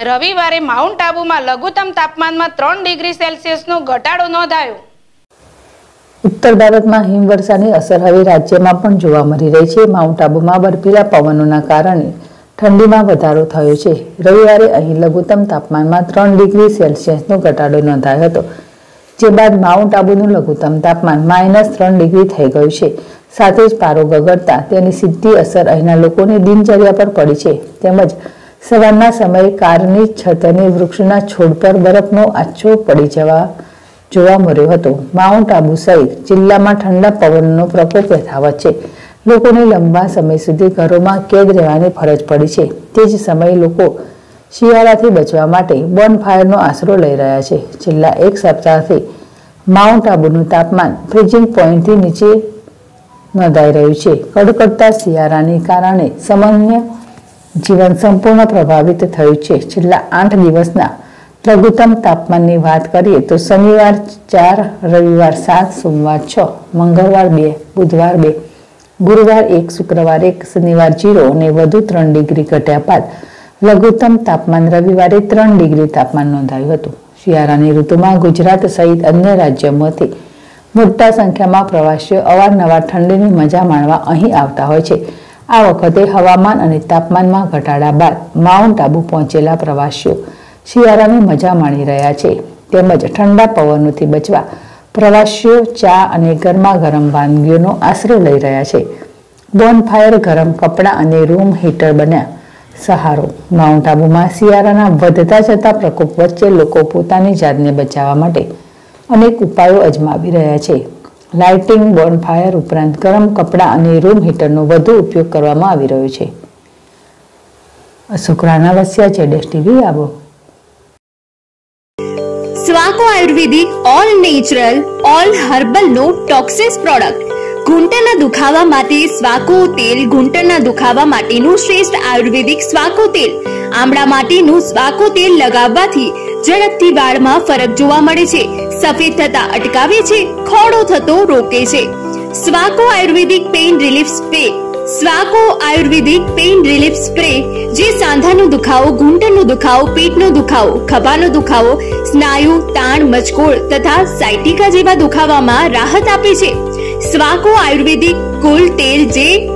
રવિવારે માઉન્ટ આબુમાં લઘુત્તમ તાપમાનમાં ત્રણ ડિગ્રી સેલ્સિયસનો ઘટાડો નોંધાયો. ઉત્તર ભારતમાં હિમવર્ષાની અસર હવે રાજ્યમાં પણ જોવા મળી રહી છે. માઉન્ટ આબુમાં બર્ફીલા પવનોના કારણે ઠંડીમાં વધારો થયો છે. રવિવારે અહીં લઘુત્તમ તાપમાનમાં ત્રણ ડિગ્રી સેલ્સિયસનો ઘટાડો નોંધાયો હતો, જે બાદ માઉન્ટ આબુનું લઘુત્તમ તાપમાન માઇનસ ત્રણ ડિગ્રી થઈ ગયું છે. સાથે જ પારો ગગડતા તેની સીધી અસર અહીંના લોકોની દિનચર્યા પર પડી છે. તેમજ સવારના સમયે કારની છત અને વૃક્ષના છોડ પર બરફનો આછો પડી જવા જોવા મળ્યો હતો. માઉન્ટ આબુ સહિત જિલ્લામાં ઠંડા પવનનો પ્રકોપ યથાવત છે. લોકોને લંબા સમય સુધી ઘરોમાં કેદ રહેવાની ફરજ પડી છે. તે જ સમયે લોકો શિયાળાથી બચવા માટે બોન ફાયરનો આશરો લઈ રહ્યા છે. છેલ્લા એક સપ્તાહથી માઉન્ટ આબુનું તાપમાન ફ્રીઝિંગ પોઈન્ટથી નીચે નોંધાઈ રહ્યું છે. કડકડતા શિયાળાને કારણે સામાન્ય જીવન સંપૂર્ણ પ્રભાવિત થયું છે. છેલ્લા આઠ દિવસના લઘુત્તમ તાપમાનની વાત કરીએ તો શનિવાર ચાર, રવિવાર સાત, સોમવાર છ, મંગળવાર બે, બુધવાર બે, ગુરુવાર એક, શુક્રવાર એક, શનિવાર જીરો અને વધુ ત્રણ ડિગ્રી ઘટ્યા બાદ લઘુત્તમ તાપમાન રવિવારે ત્રણ ડિગ્રી તાપમાન નોંધાયું હતું. શિયાળાની ઋતુમાં ગુજરાત સહિત અન્ય રાજ્યોમાંથી મોટા સંખ્યામાં પ્રવાસીઓ અવારનવાર ઠંડીની મજા માણવા અહીં આવતા હોય છે. આ વખતે હવામાન અને તાપમાનમાં ઘટાડા બાદ માઉન્ટ આબુ પહોંચેલા પ્રવાસીઓ શિયાળાની મજા માણી રહ્યા છે. તેમજ ઠંડા પવનોથી બચવા પ્રવાસીઓ ચા અને ગરમા ગરમ વાનગીઓનો આશરો લઈ રહ્યા છે. બોનફાયર ગરમ કપડાં અને રૂમ હીટર બન્યા સહારો. માઉન્ટ આબુમાં શિયાળાના વધતા જતા પ્રકોપ વચ્ચે લોકો પોતાની જાતને બચાવવા માટે અનેક ઉપાયો અજમાવી રહ્યા છે. લાઇટિંગ, બોનફાયર ઉપરાંત ગરમ કપડાં અને રૂમ હીટરનો વધુ ઉપયોગ કરવામાં આવી રહ્યો છે. અશોક રાણા વસ્યા છે ડેશ આબો. સ્વાકો ayurvedic all natural all herbal no toxins product. ઘૂંટણના દુખાવા માટે સ્વાકો તેલ ઘૂંટણના દુખાવા માટેનું શ્રેષ્ઠ આયુર્વેદિક સ્વાકો તેલ. આમળા માટેનું સ્વાકો તેલ લગાવવાથી ઝડપથી વાળમાં ફરક જોવા મળે છે. સફેદ થતા અટકાવે છે, ખોડો થતો રોકે છે. સ્વાકો આયુર્વેદિક પેઇન રિલીફ સ્પ્રે. સ્વાકો આયુર્વેદિક પેઇન રિલીફ સ્પ્રે જે સાંધાનો દુખાવો, ઘૂંટણનો દુખાવો, પેટનો દુખાવો, ખભાનો દુખાવો, સ્નાયુ, તાણ, મચકોળ તથા સાયટિકા જેવા દુખાવામાં રાહત આપે છે. સ્વાકો આયુર્વેદિક કુલ તેલ જે